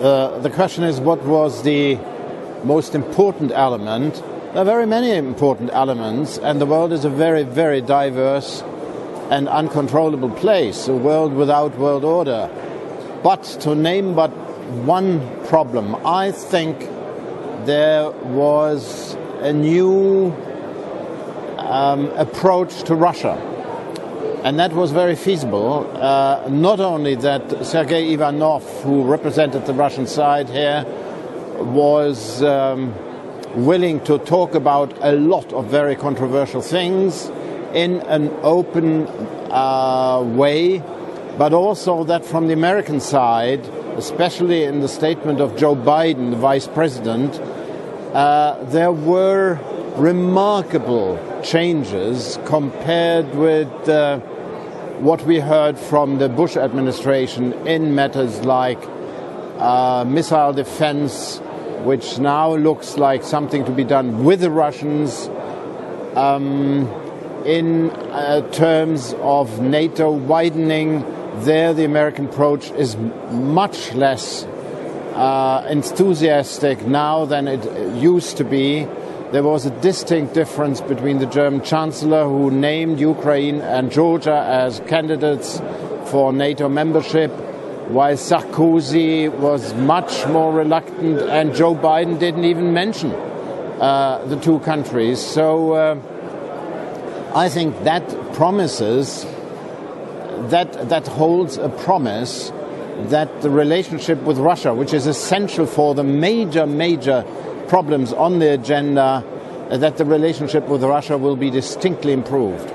Uh, the question is what was the most important element? There are very many important elements, and the world is a very, very diverse and uncontrollable place, a world without world order. But to name but one problem, I think there was a new um, approach to Russia. And that was very feasible. Uh, not only that Sergei Ivanov, who represented the Russian side here, was um, willing to talk about a lot of very controversial things in an open uh, way, but also that from the American side, especially in the statement of Joe Biden, the vice president, uh, there were remarkable changes compared with uh, what we heard from the Bush administration in matters like uh, missile defense, which now looks like something to be done with the Russians. Um, in uh, terms of NATO widening, there the American approach is much less uh, enthusiastic now than it used to be. There was a distinct difference between the German Chancellor, who named Ukraine and Georgia as candidates for NATO membership, while Sarkozy was much more reluctant, and Joe Biden didn't even mention uh, the two countries. So uh, I think that promises that that holds a promise that the relationship with Russia, which is essential for the major, major problems on the agenda, uh, that the relationship with Russia will be distinctly improved.